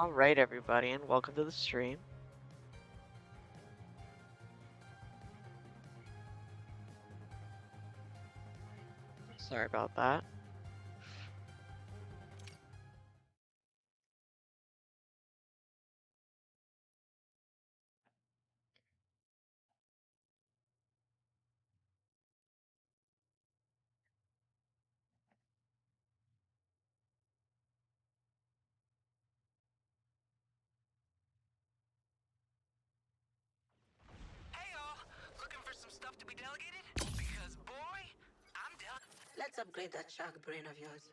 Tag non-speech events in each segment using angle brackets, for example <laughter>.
Alright everybody, and welcome to the stream. Sorry about that. Upgrade that shark brain of yours.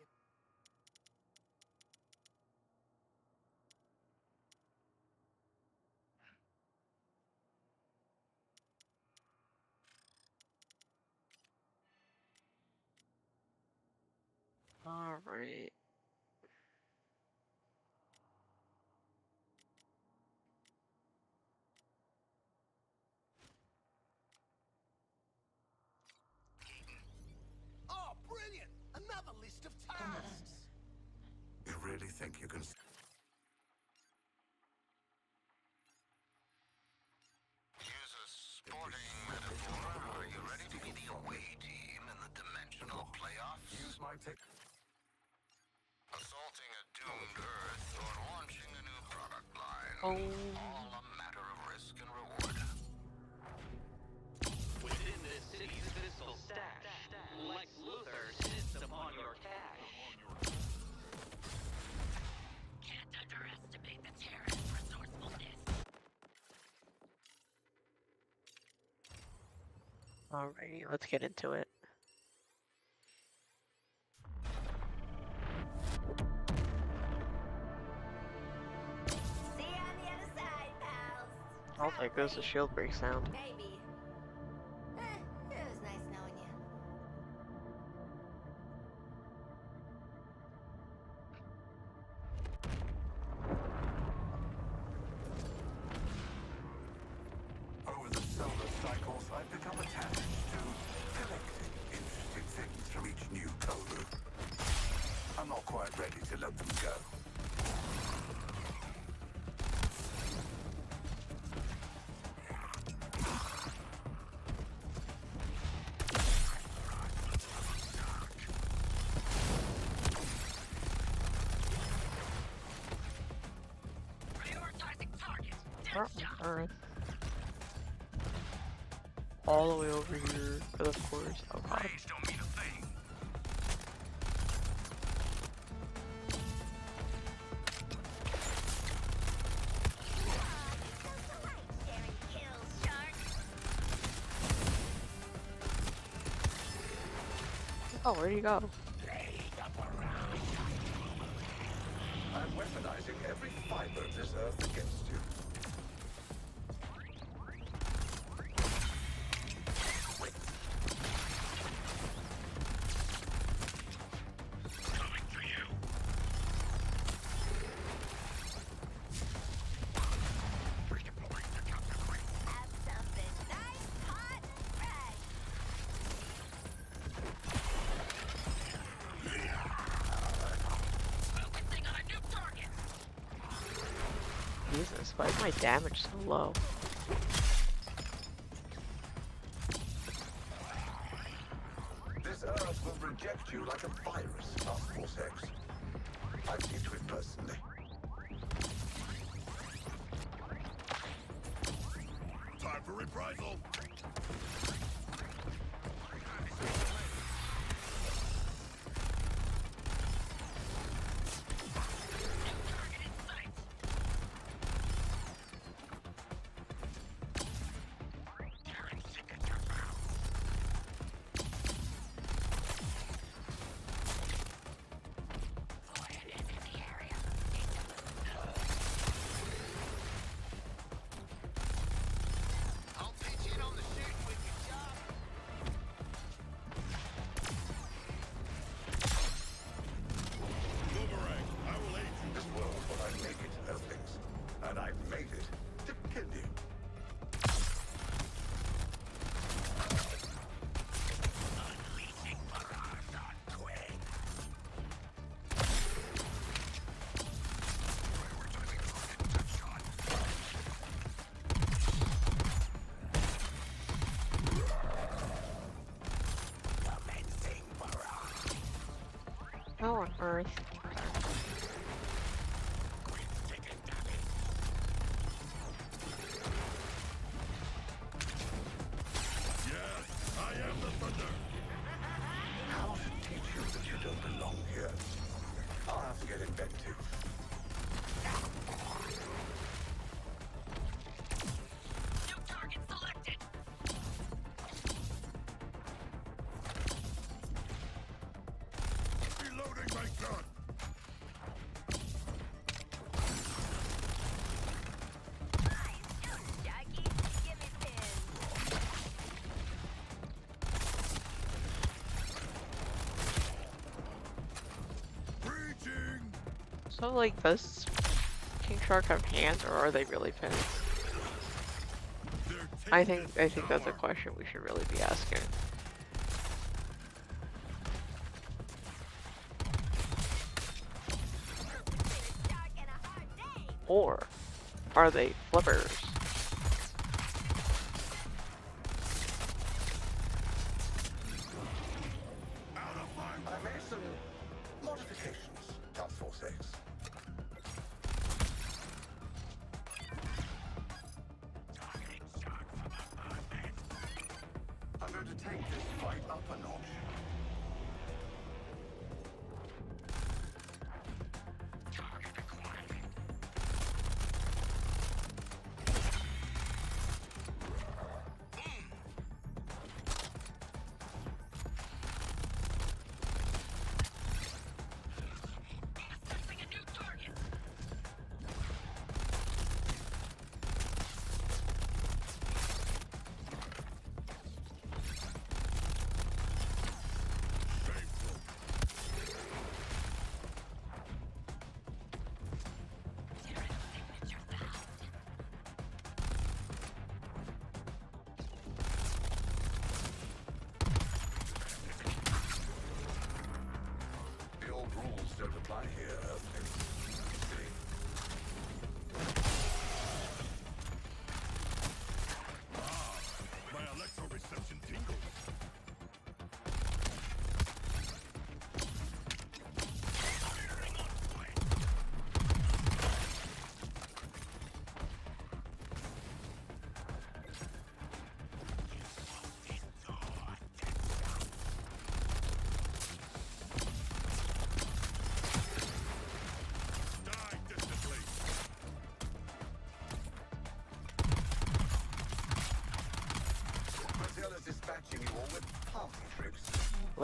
Oh. Within this city's Lex Luthor sits upon your cash. Can't underestimate the terrorist resourcefulness. Alrighty, let's get into it. like goes the shield break sound. earth. All the way over here, but of course, oh god. Oh, where'd he go? my damage so low? Earth. So like those King Shark have hands or are they really pins? I think I think that's a question we should really be asking. Or are they flippers?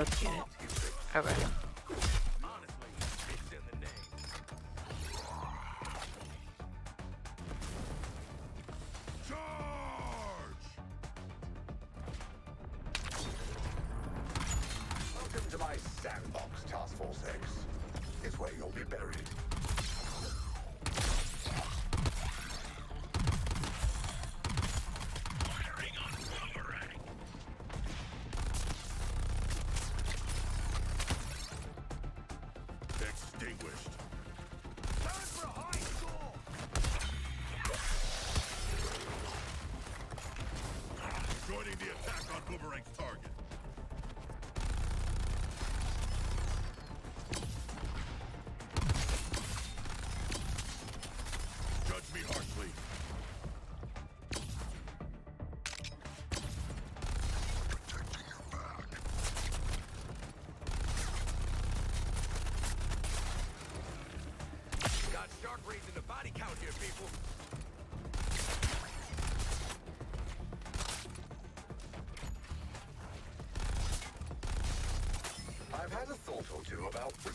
Let's get it. Okay.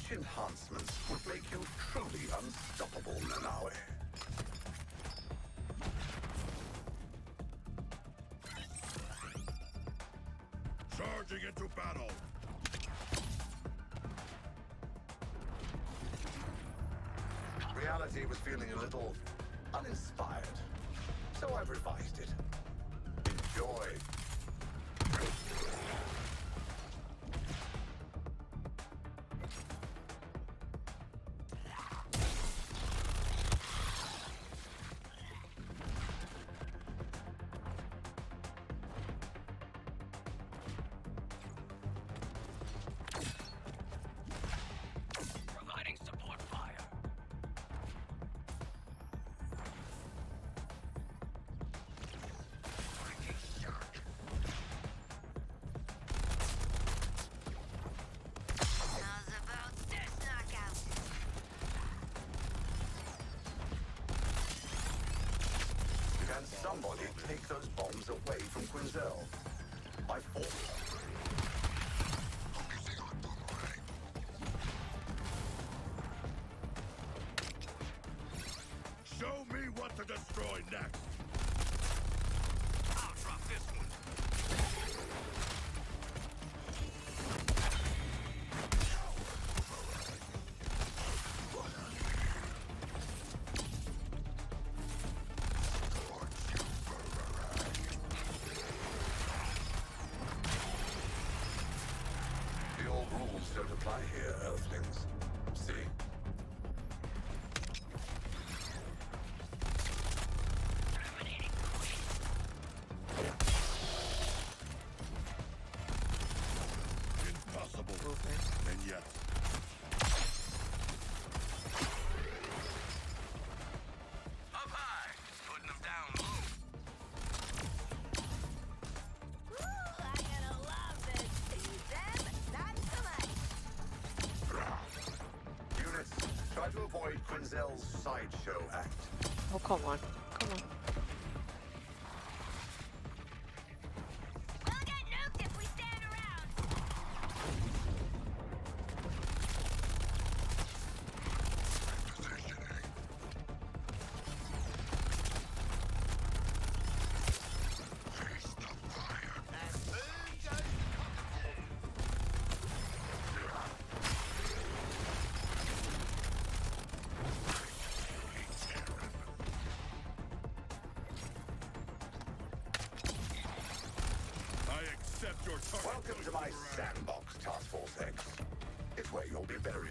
such enhancements would make you truly unstoppable, Nanaue. Charging into battle! Reality was feeling a little uninspired, so I've revised it. Somebody take those bombs away from Quinzel. I force Show me what to destroy next! by here. sideshow act. Oh, come on. better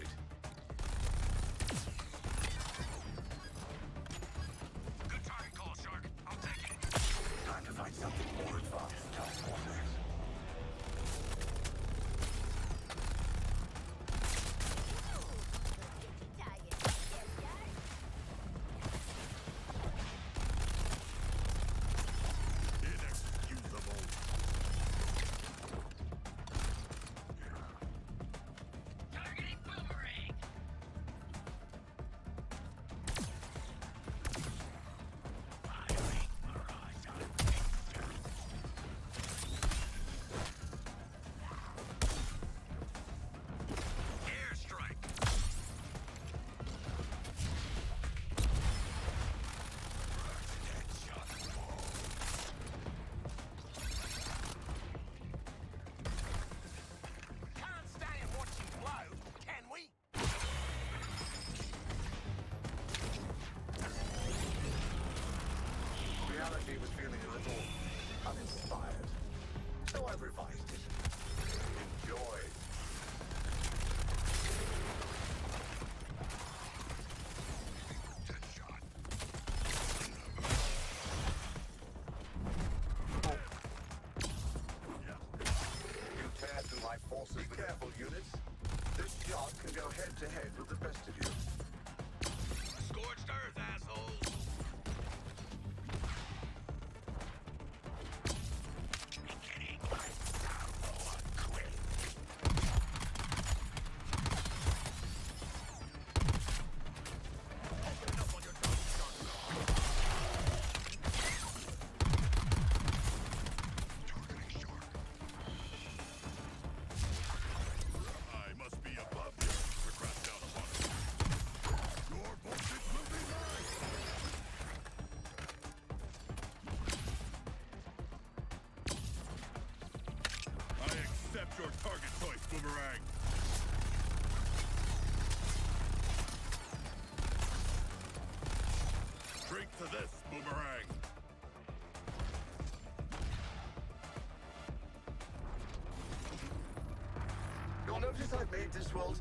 Be careful, units. This yacht can go head-to-head -head with the best of you. choice, Boomerang. Drink to this, Boomerang. You'll notice I've made this world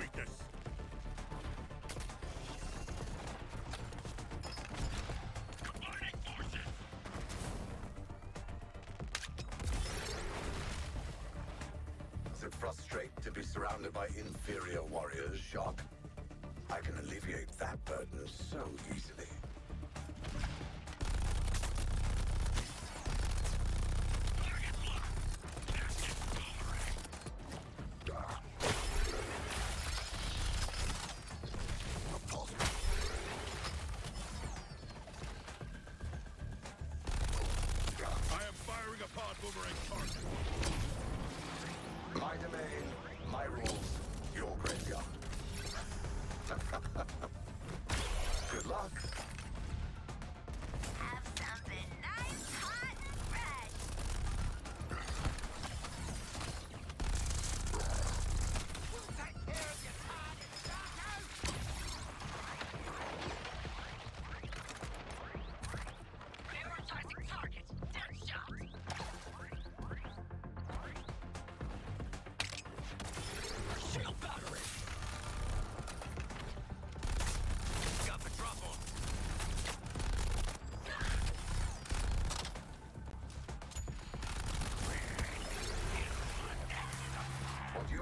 weakness. Is it frustrate to be surrounded by inferior warriors, Shark? I can alleviate that burden so easily.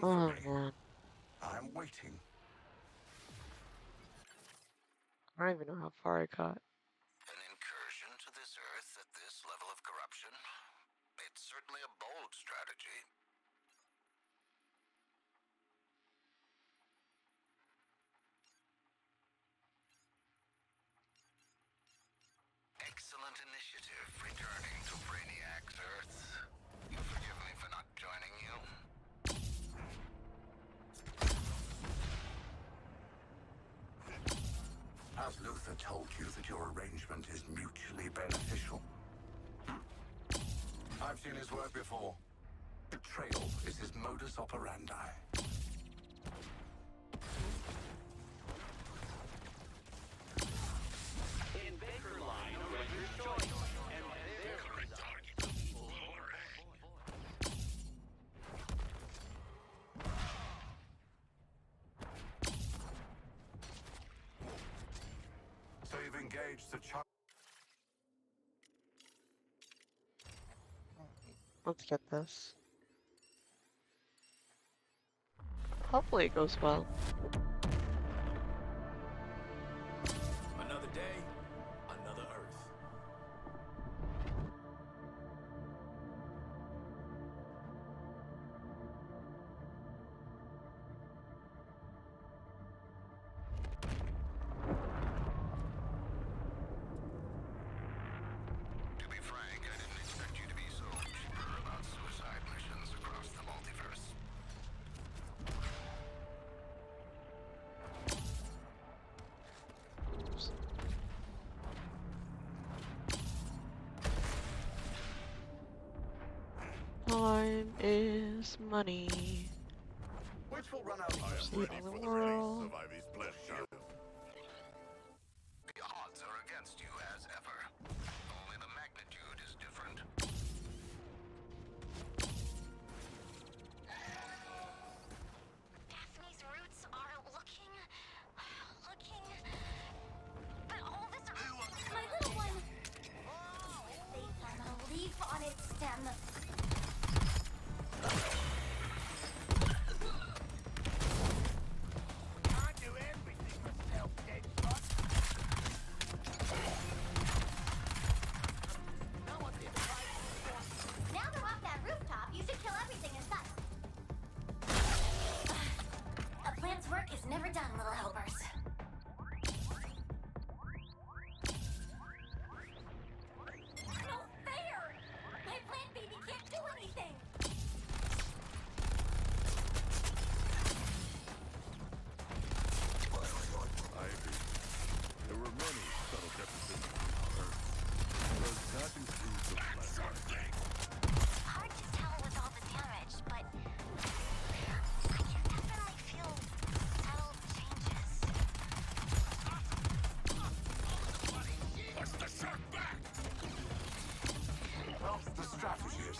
Come for me. Oh, I'm waiting. I don't even know how far I got. Let's get this. Hopefully it goes well. Time is money. Which will run out. The. Surviving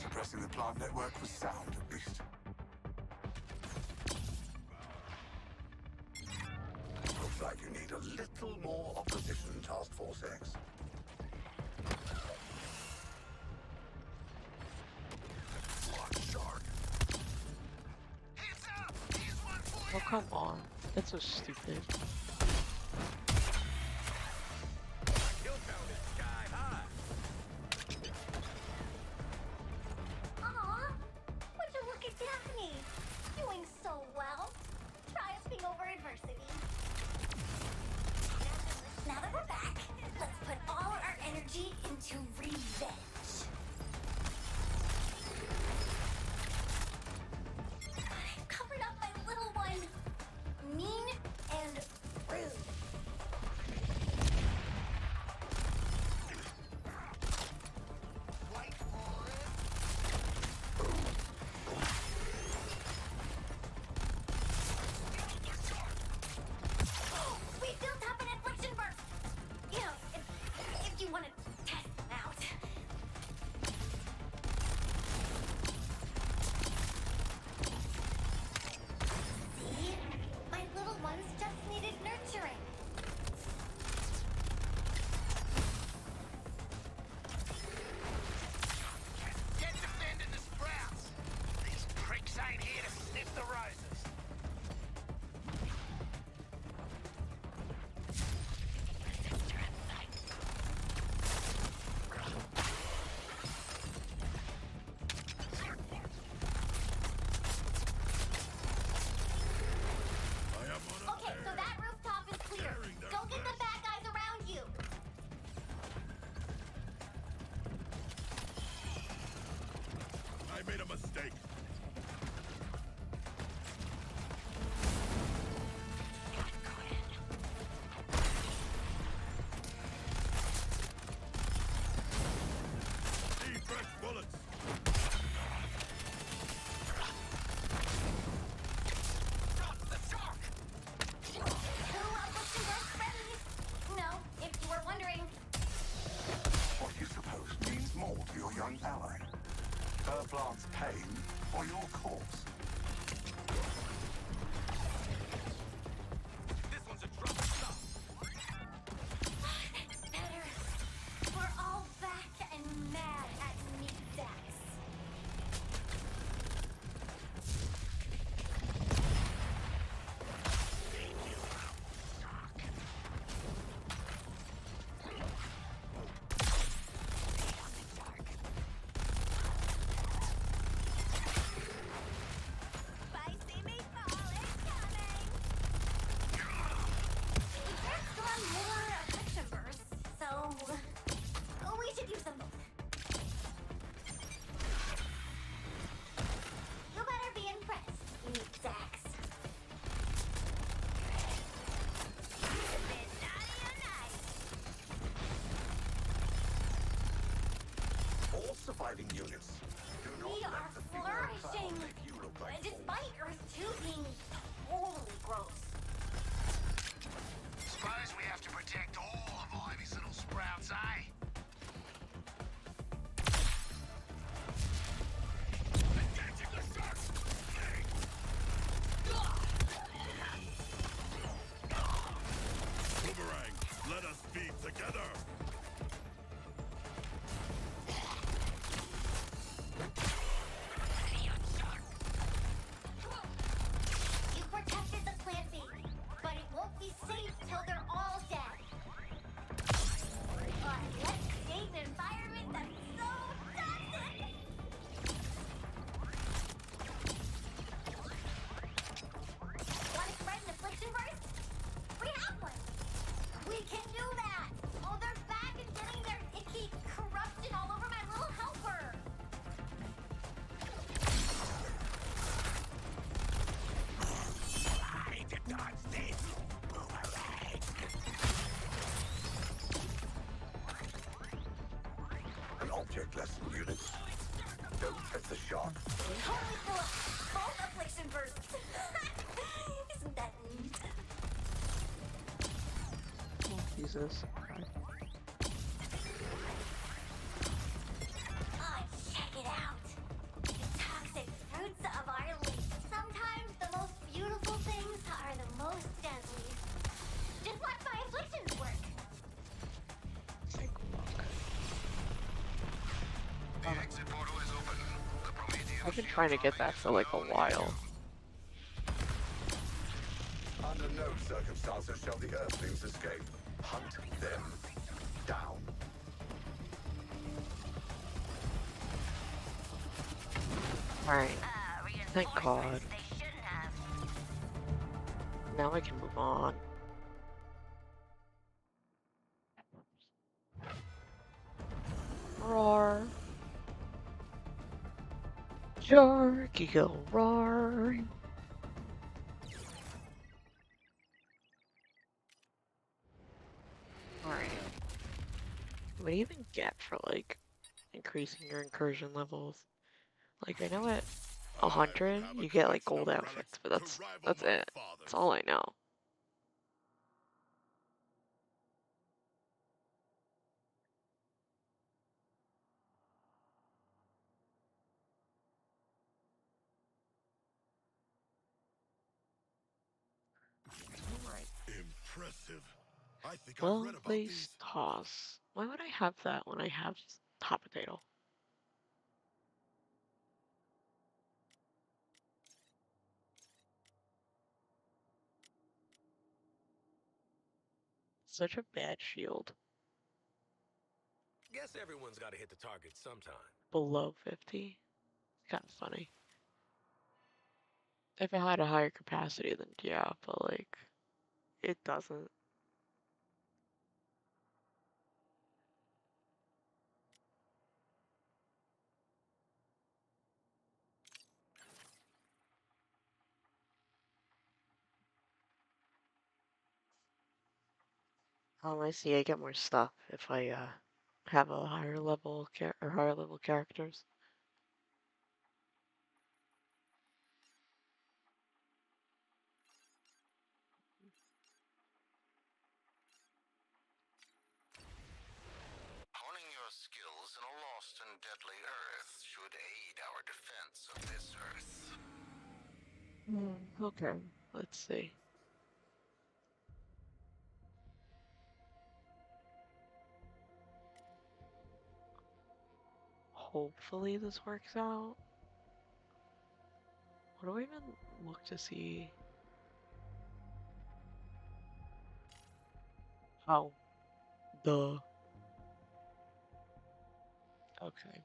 Suppressing the plant network was sound, at least. Looks like you need a little more opposition, Task Force X. Oh, come on. That's so stupid. for you. all surviving units. Don't let the shock. Totally full both affliction bursts. <laughs> Isn't that neat? Jesus. Trying to get that for like a while. Sharky go roar. Alright. What do you even get for like increasing your incursion levels? Like I know at a hundred you get like gold outfits, but that's that's it. That's all I know. Alright. Impressive. I think I've Well, these. toss. Why would I have that when I have hot potato? Such a bad shield. Guess everyone's got to hit the target sometime. Below 50? Kind of funny. If it had a higher capacity, then yeah, but like, it doesn't. Um, I see. I get more stuff if I uh have a higher level or higher level characters. Honing your skills in a lost and deadly Earth should aid our defense of this Earth. Hmm, okay, let's see. Hopefully this works out. What do I even look to see? How? The. Okay.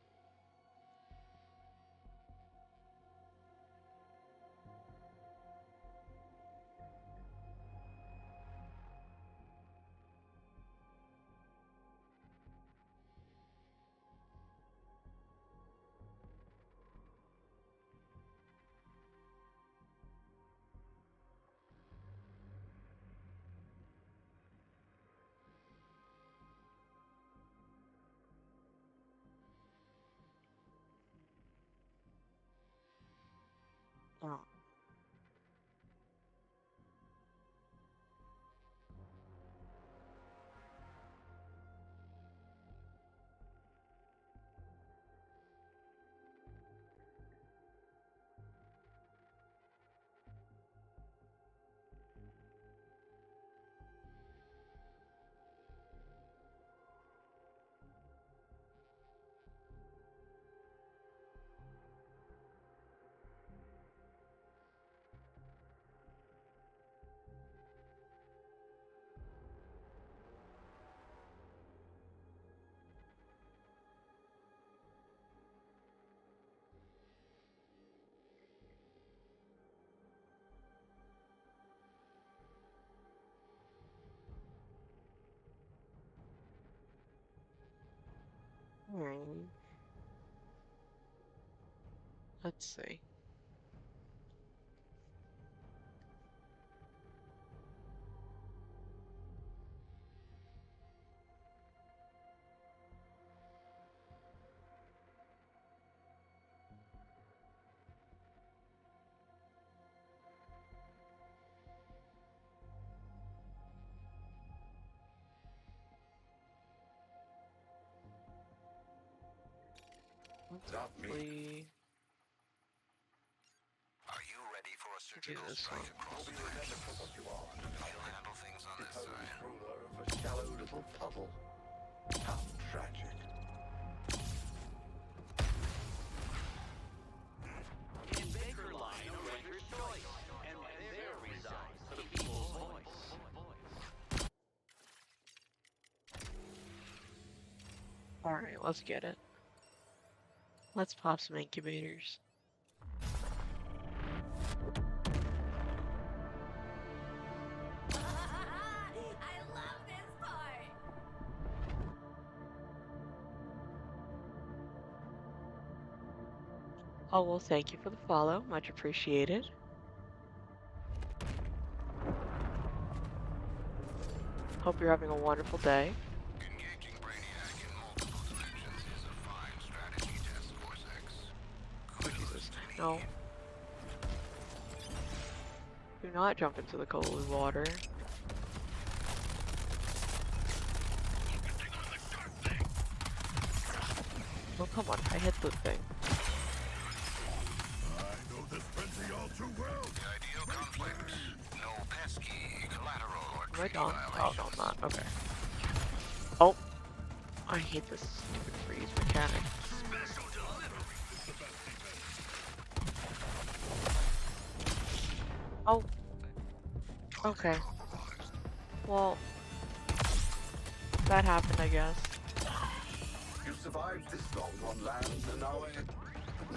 Let's see. Let's Not me. hopefully Are you ready for a surgical strike across the remembered for what you are. We'll handle things on this side. ruler of a shallow little puddle. How tragic. In Baker Line, a ranger's choice, and there resides the people's voice. Alright, let's get it. Let's pop some incubators. <laughs> Oh, well, thank you for the follow. Much appreciated. Hope you're having a wonderful day. No. Do not jump into the cold water. Oh, come on. I hit the thing. Am I done? Oh, no. I'm not. Okay. Oh. I hate this stupid freeze mechanic. Okay. Well, that happened, I guess. You survived this long on land and now I...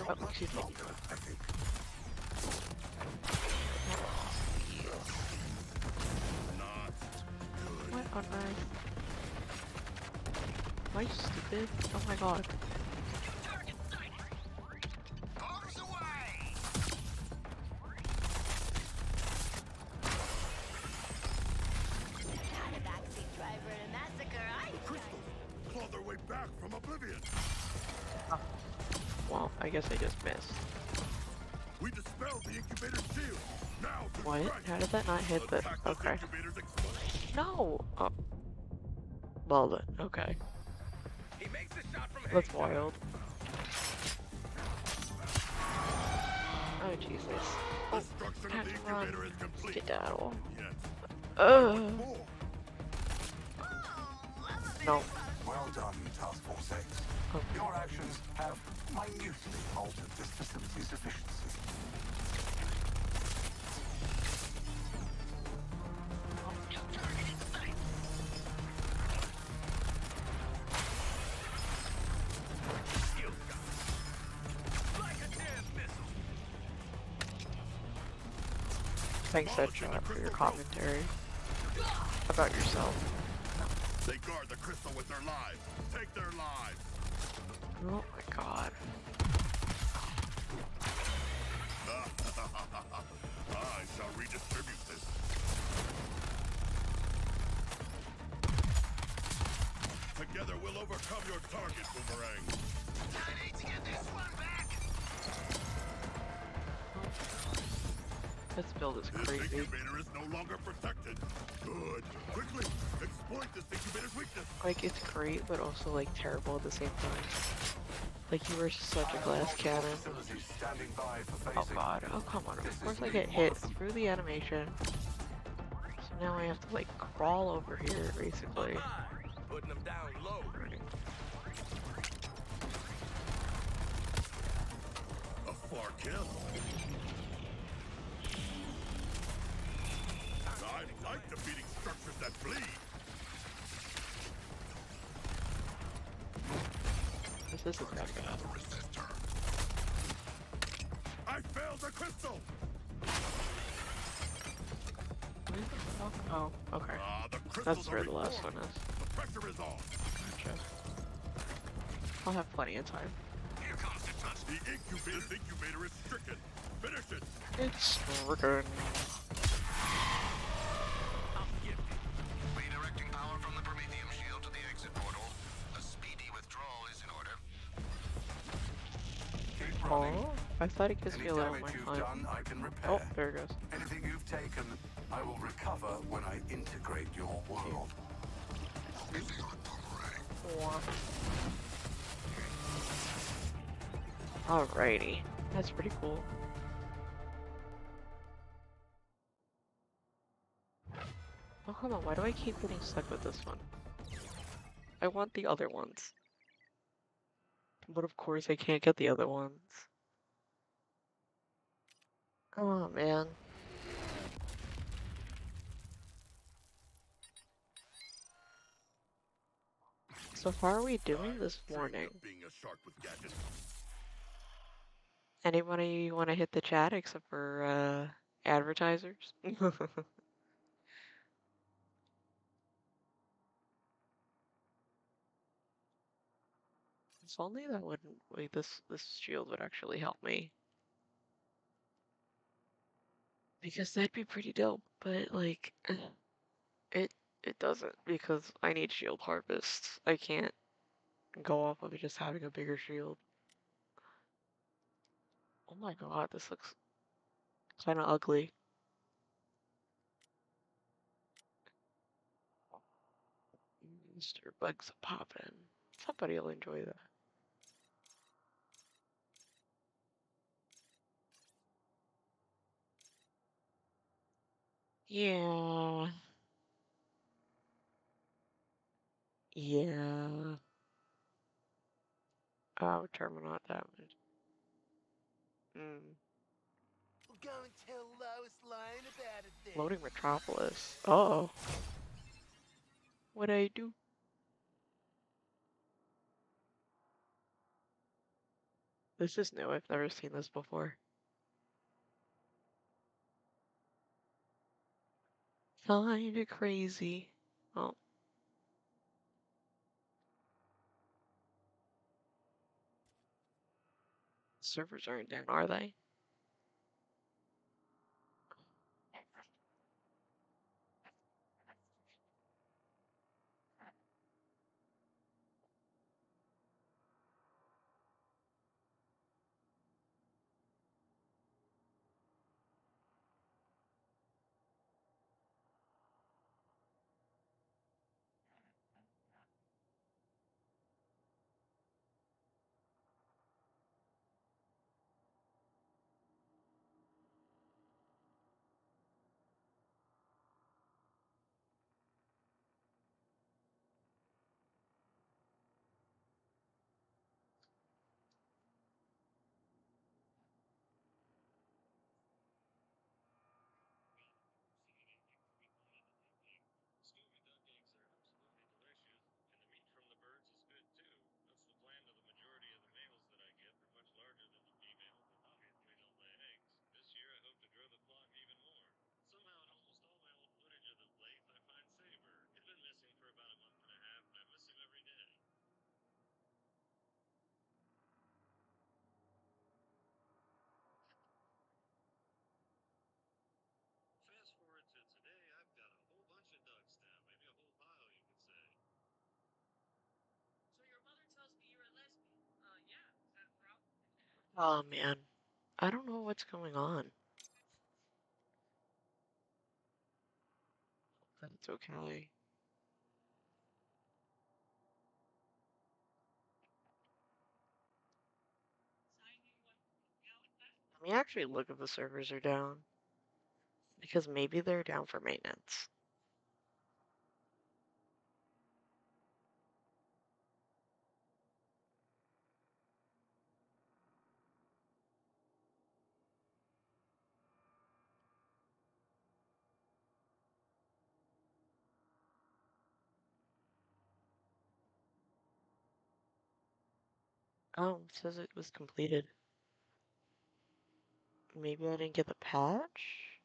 Oh, much excuse me. I think. Not good. What on earth? Am I stupid? Oh my god. Hit the... Okay. No! Oh. Well then, okay. He makes a shot from That's wild. Oh Jesus. Oh, Destruction have of the to run. Skedaddle. Ugh. No. Well done, Task Force X. Your actions have minutely altered this facility's efficiency. Thanks, Deadshot, for your commentary about yourself. They guard the crystal with their lives. Take their lives. Oh my god. <laughs> I shall redistribute this. Together we'll overcome your target, Boomerang. I need to get this one This build is This incubator is no longer protected. Good. Quickly, exploit this incubator's weakness. Like, it's great, but also, like, terrible at the same time. Like, you were such a glass cannon. Facilities standing by for Oh god, oh come on, This of is course I get hit through the animation. So now I have to, like, crawl over here, basically. Putting them down low. A far kill. Structures. This isn't bad. I failed the crystal. Where the fuck? Oh, okay. Ah, That's are where the last one is. The pressure is on. Gotcha. I'll have plenty of time. Here comes the touch. The incubator, this incubator is stricken. Finish it. It's stricken. Oh, I thought it gives Any me a little more time. done, I can repair. Oh, there it goes. Anything you've taken, I will recover when I integrate your world. Alrighty. That's pretty cool. Oh, come on, why do I keep getting stuck with this one? I want the other ones. But of course I can't get the other ones. Oh man. So how are we doing this morning? Being a shark with gadgets. Anybody want to hit the chat except for uh, advertisers? <laughs> Only that wouldn't wait this this shield would actually help me. Because that'd be pretty dope, but like <sighs> it it doesn't because I need shield harvests. I can't go off of just having a bigger shield. Oh my god, this looks kind of ugly. Mr. Bugs poppin'. Somebody will enjoy that. Yeah. Yeah. Oh, Terminaut damage. Mm. Loading Metropolis. Uh oh. What'd I do? This is new. I've never seen this before. Kinda crazy. Oh. Servers aren't down, are they? Oh man, I don't know what's going on. That's okay. Let me actually look if the servers are down. Because maybe they're down for maintenance. Oh, it says it was completed. Maybe I didn't get the patch?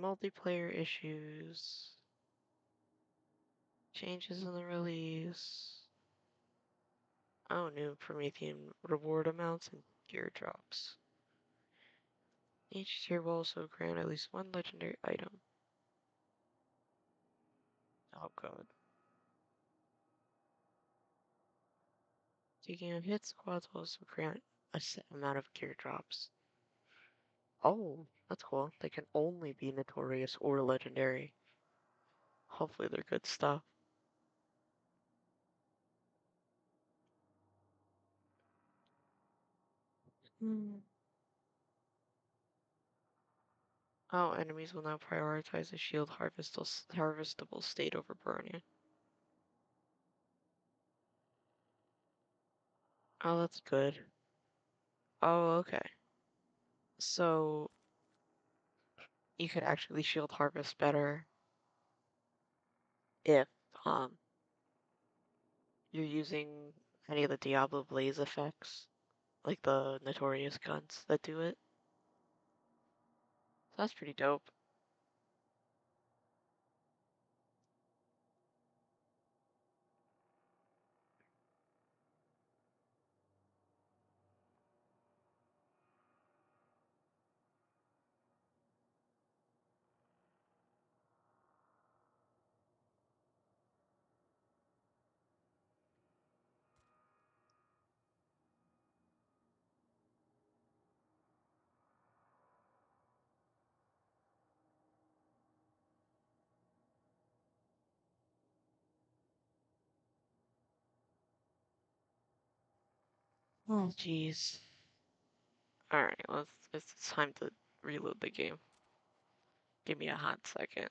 Multiplayer issues. Changes in the release. Oh, new Promethean reward amounts and gear drops. Each tier will also grant at least one legendary item. Oh, God. Taking on hit squads will also grant a set amount of gear drops. Oh, that's cool. They can only be notorious or legendary. Hopefully they're good stuff. Oh, enemies will now prioritize the shield harvestable, harvestable state over burning. Oh, that's good. Oh, okay. So you could actually shield harvest better if um you're using any of the Diablo Blaze effects, like the Notorious guns that do it. So that's pretty dope. Oh, jeez. Alright, well, it's, it's time to reload the game. Give me a hot second.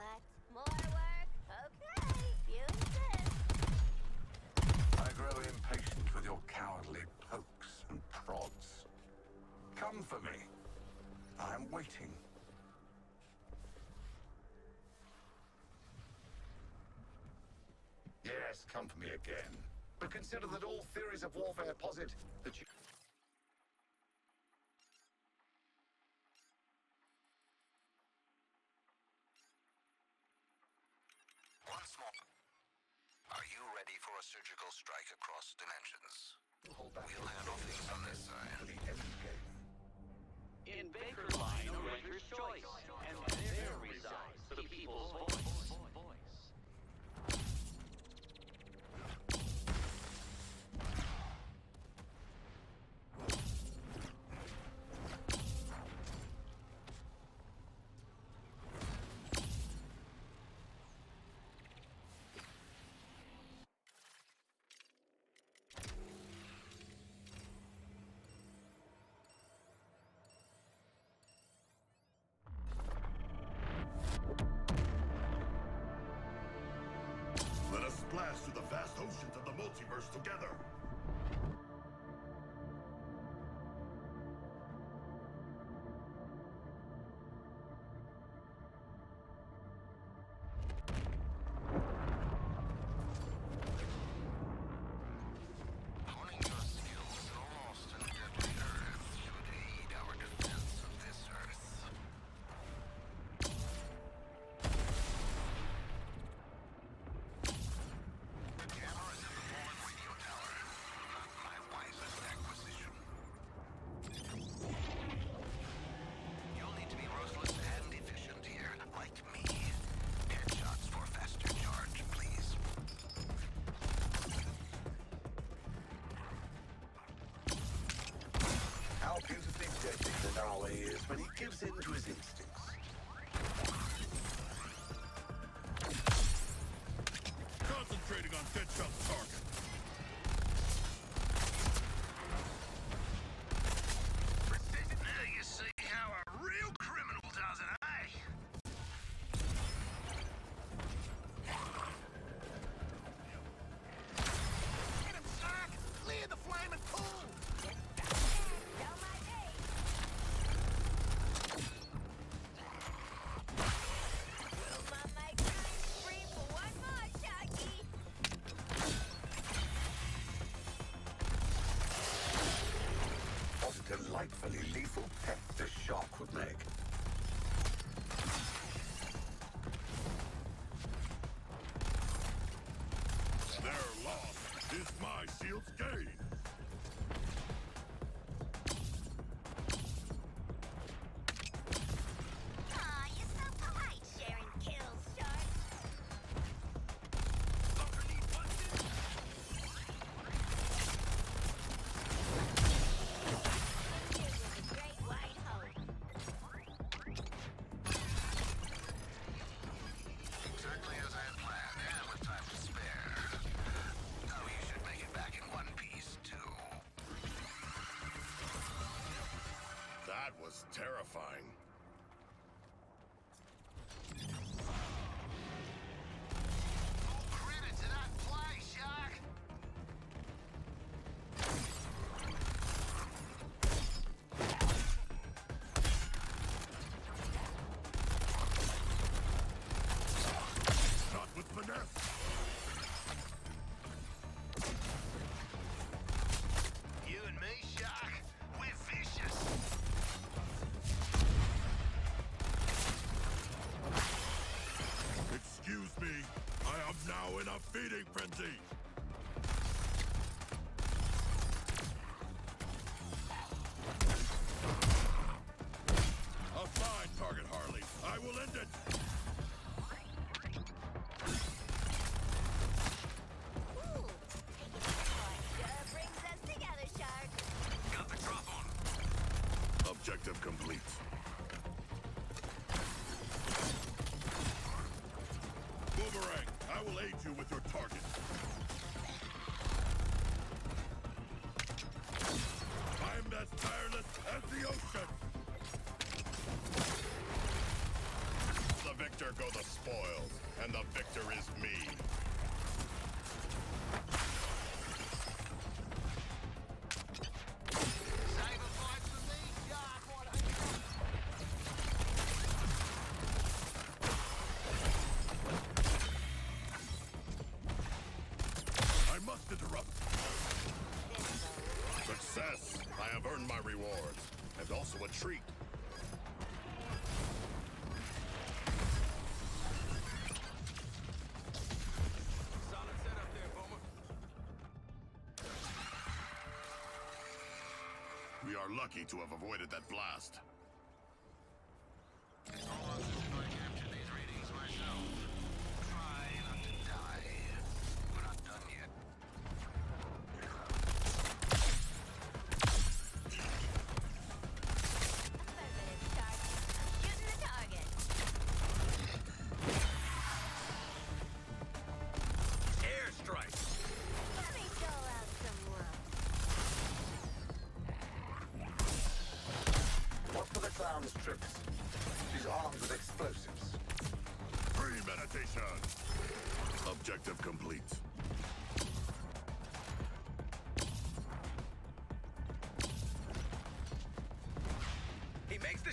What? More work? Okay, you insist. I grow impatient with your cowardly pokes and prods. Come for me. I'm waiting. Yes, come for me again. But consider that all theories of warfare posit that you... blast through the vast oceans of the multiverse together. frightfully lethal. Objective complete. Boomerang, I will aid you with your target. I'm as tireless as the ocean! The victor go the spoils, and the victor is me. retreat. We are lucky to have avoided that blast.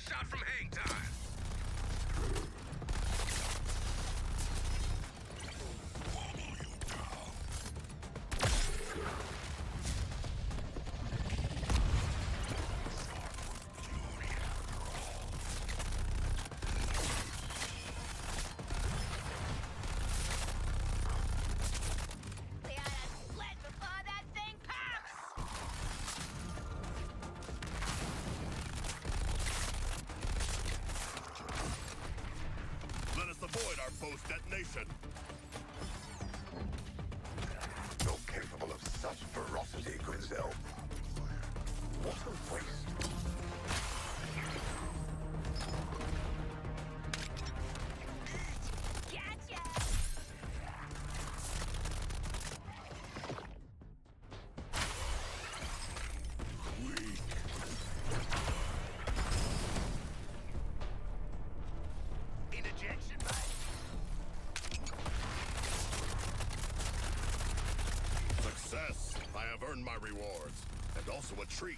shot from hang time. Avoid our foe's detonation. No capable of such ferocity, Grinzel. What a waste. Gotcha. Weak. Interjection. my rewards, and also a treat.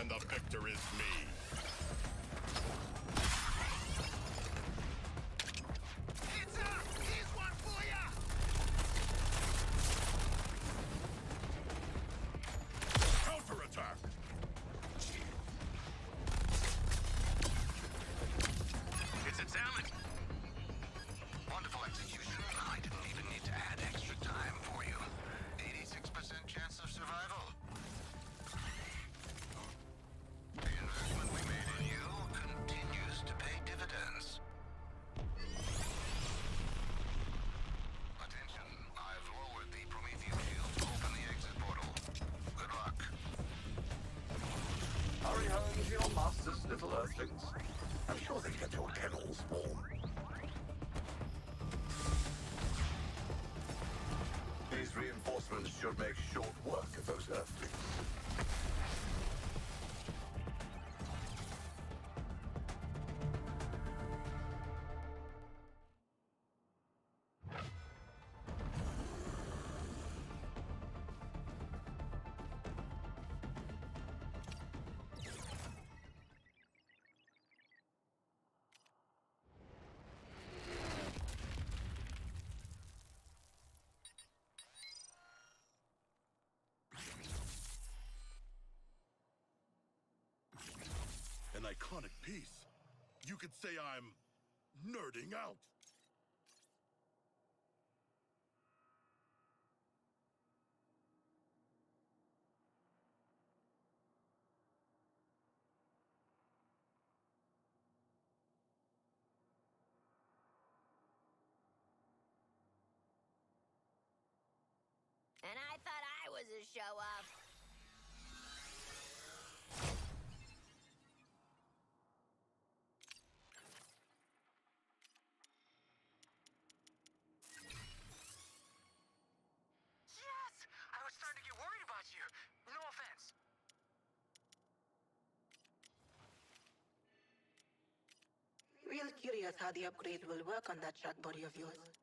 and the victor is me. Iconic piece. You could say I'm nerding out. And I thought I was a show off. Yes! I was starting to get worried about you. No offense. Real curious how the upgrade will work on that shark body of yours.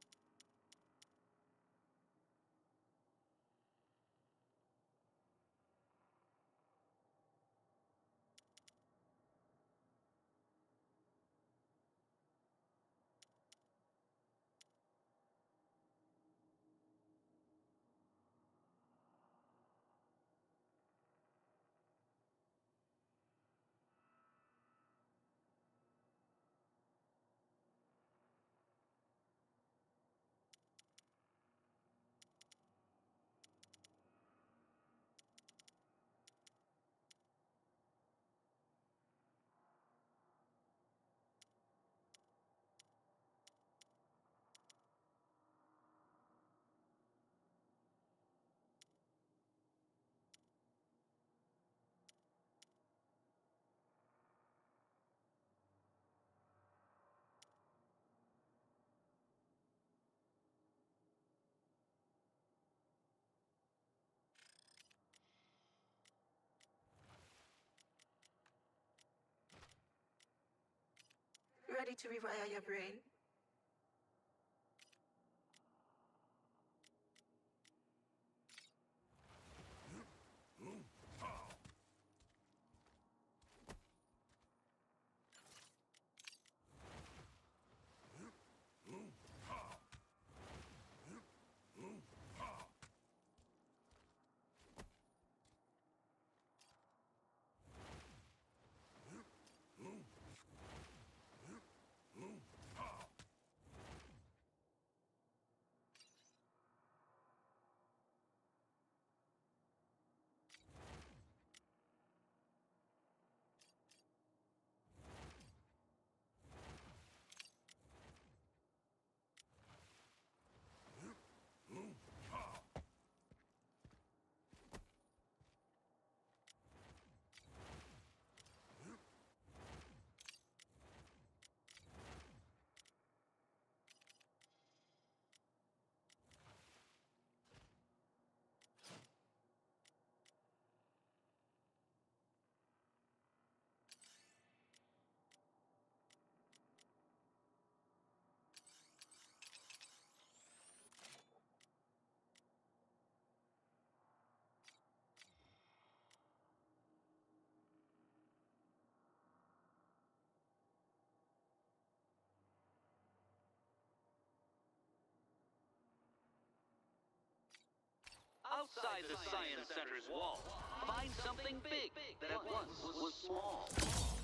Ready to rewire your brain? Outside the Science Center's wall, find something big that at once was small.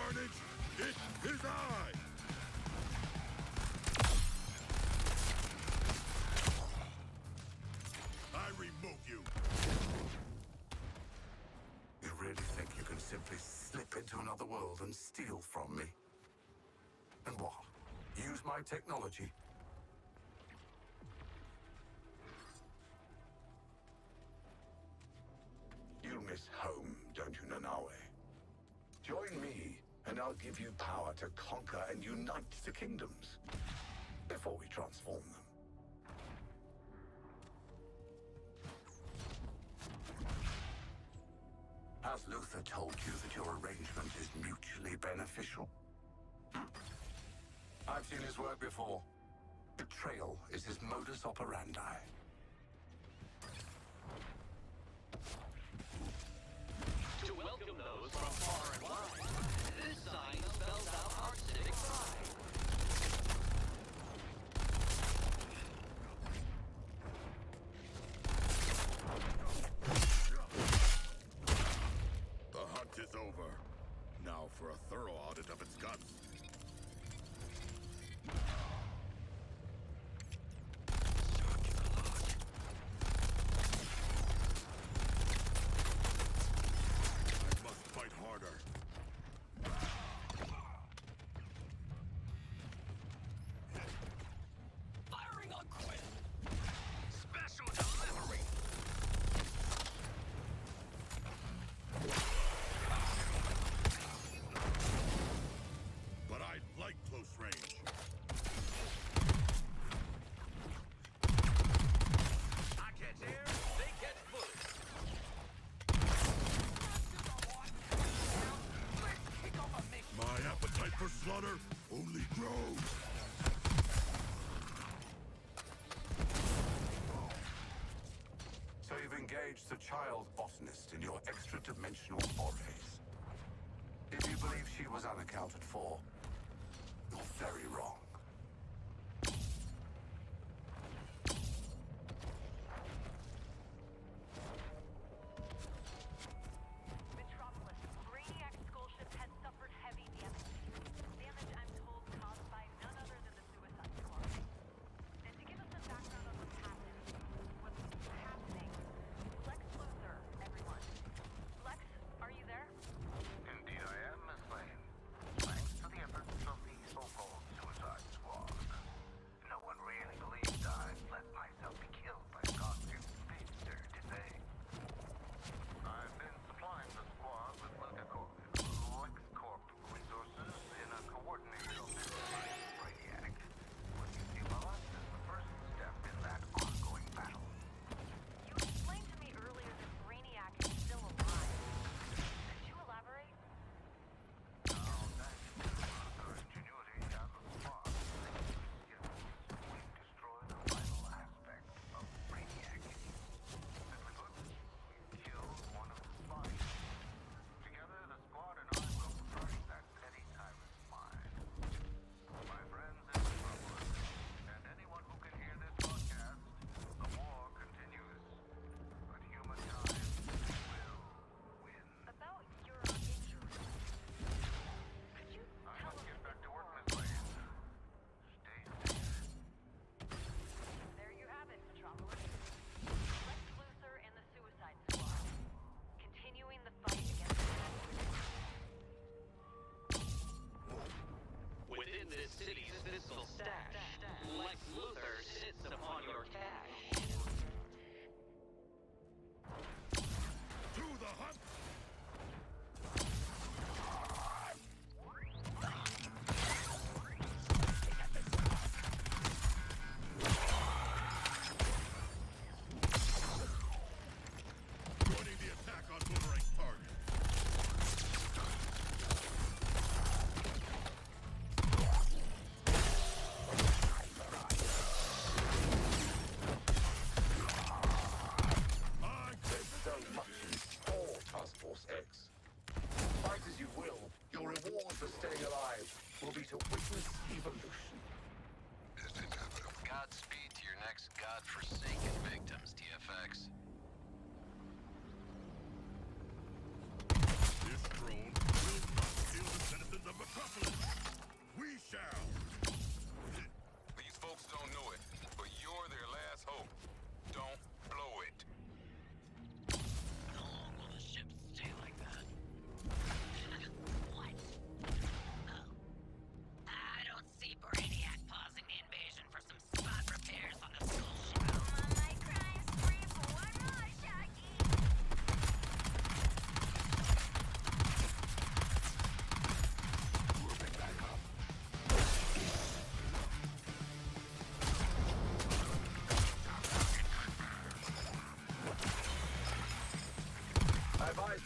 carnage, it's I. I remove you! You really think you can simply slip into another world and steal from me? And what? Use my technology conquer and unite the kingdoms before we transform them. Has Luthor told you that your arrangement is mutually beneficial? I've seen his work before. Betrayal is his modus operandi. To welcome those from far a child botanist in your extra-dimensional Orpheus. Did you believe she was unaccounted for,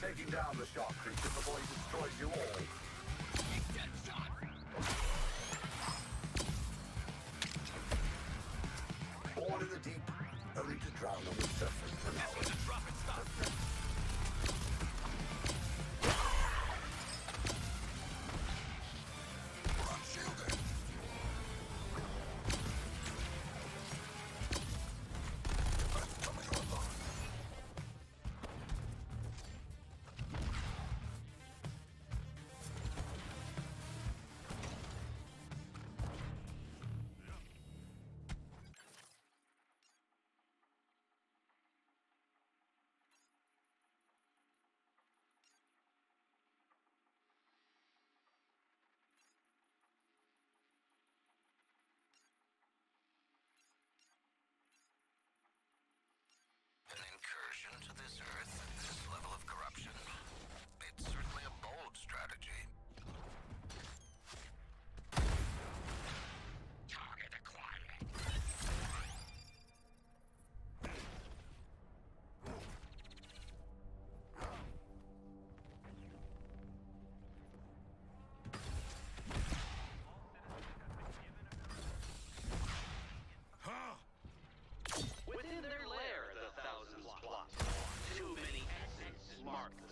taking down the shark creature before he destroys you all. mark.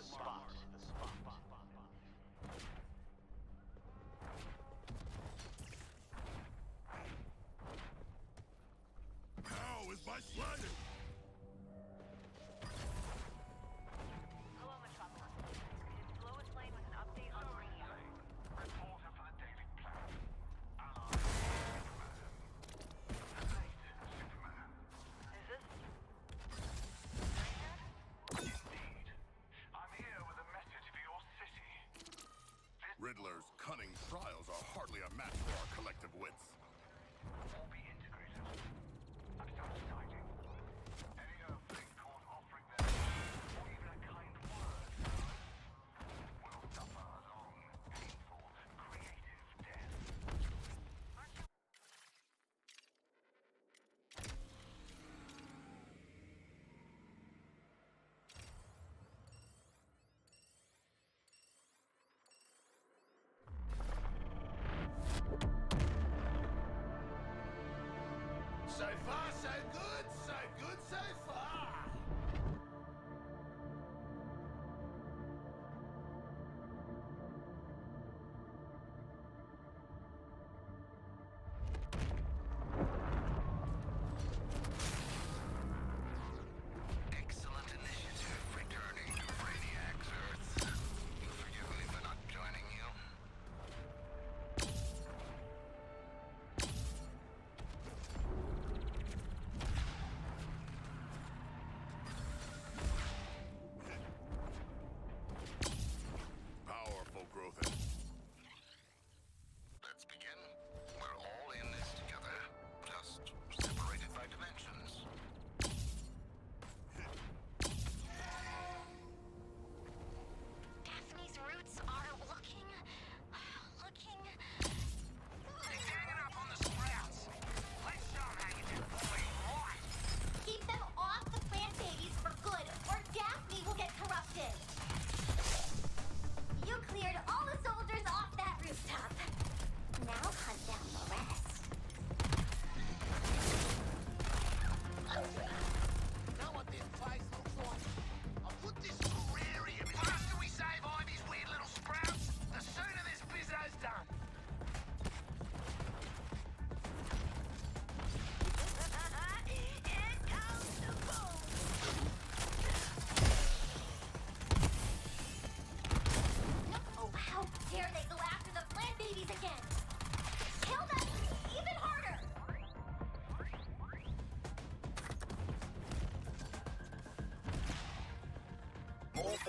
Riddler's cunning trials are hardly a match for our collective wits. So far, so good, so good, so far.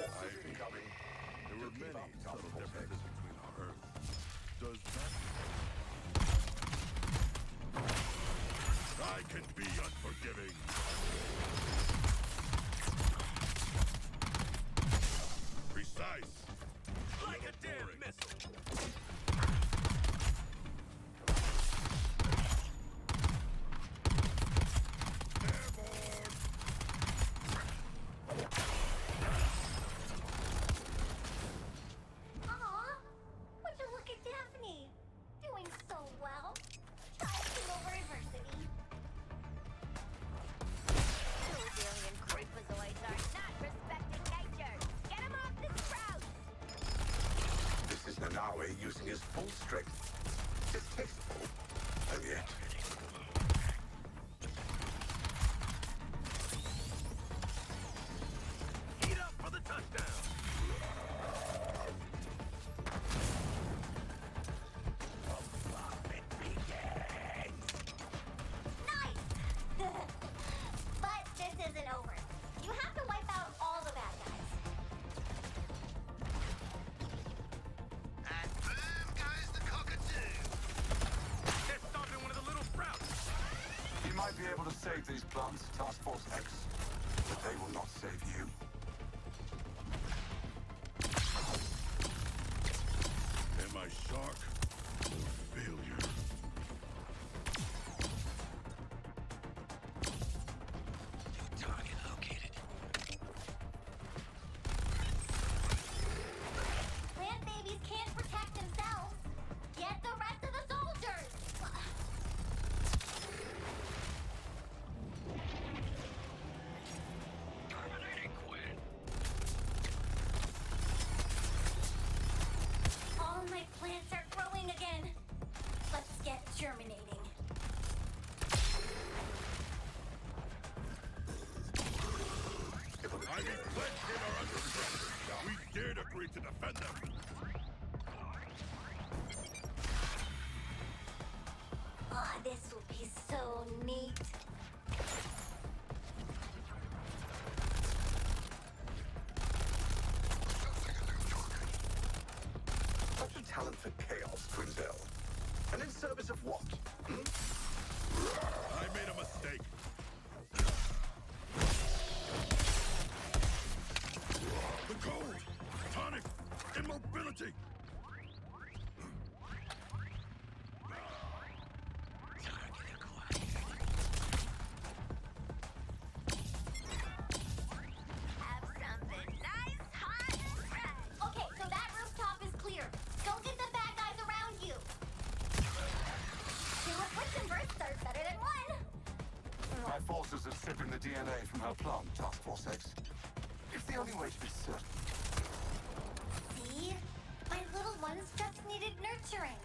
There were many differences between our Earth. Does that... I can be a be able to save these bums, Task Force X, but they will not save you. Am I shark or failure? to defend stripping the DNA from her plum, Task Force X. It's the only way to be certain. See? My little ones just needed nurturing.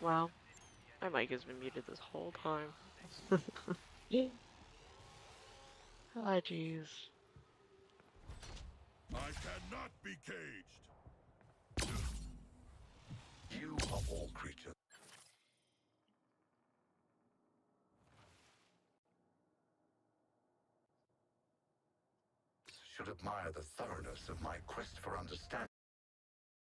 Wow. My mic has been muted this whole time. <laughs> Ah, jeez. I cannot be caged. You of all creatures. Should admire the thoroughness of my quest for understanding.